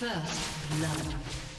First blood.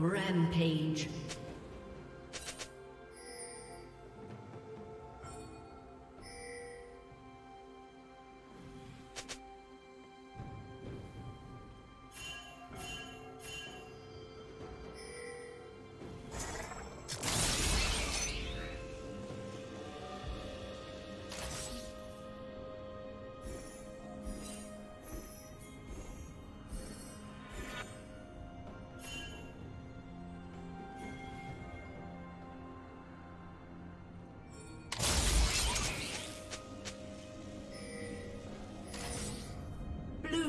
Rampage.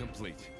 Complete.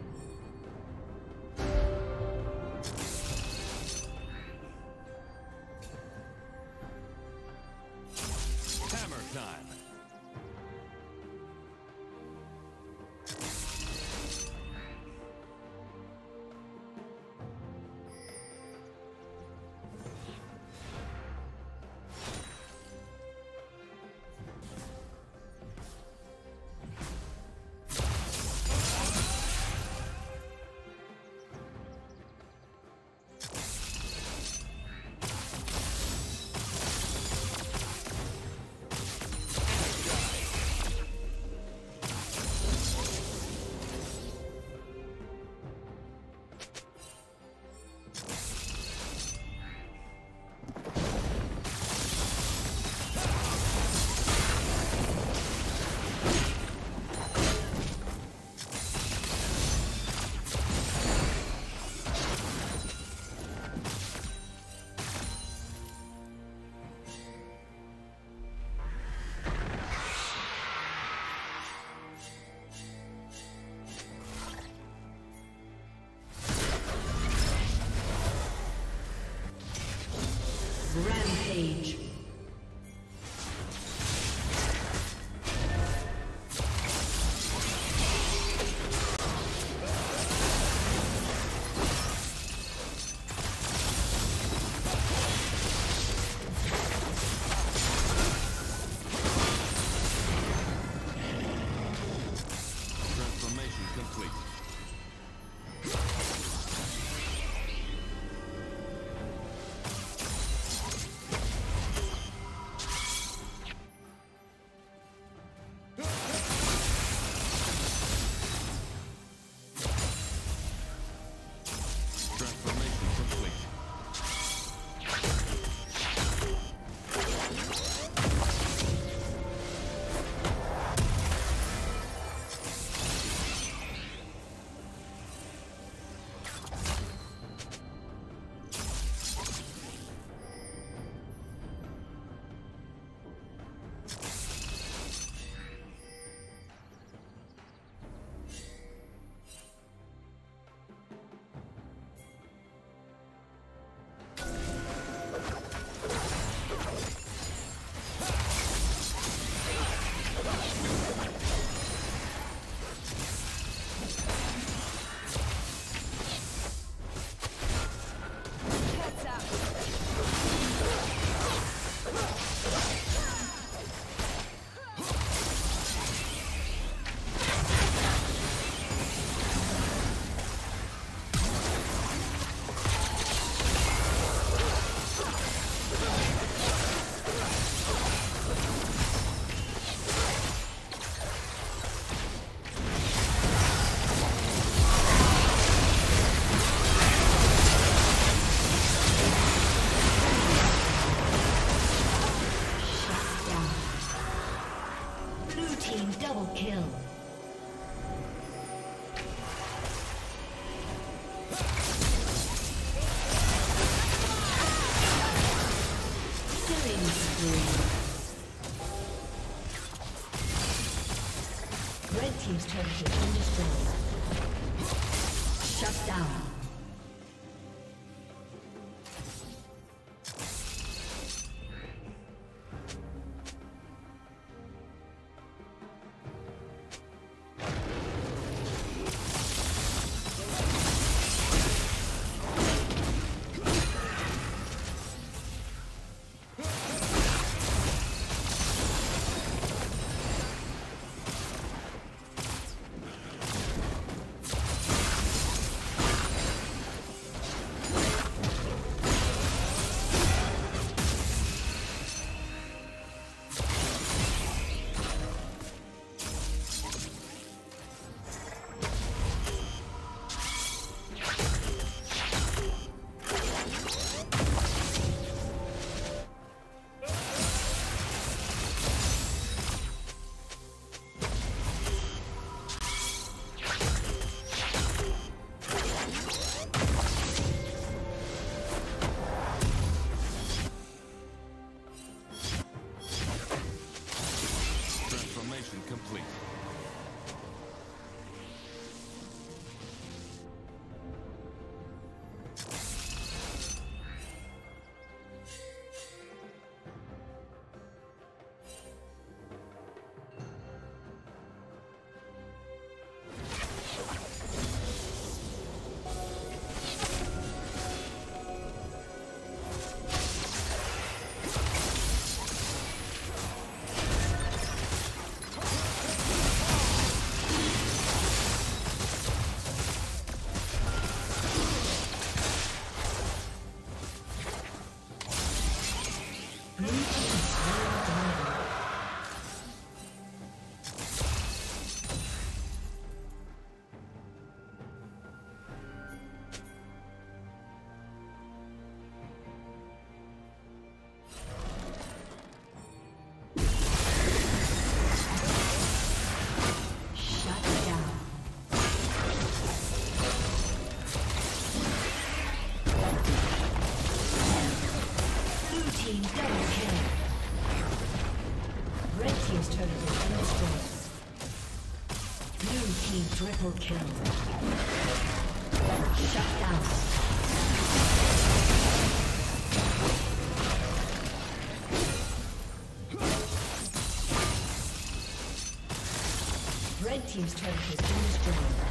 team's turret has destroyed. Blue team triple kill. Shut down. Red Team's turret has been destroyed.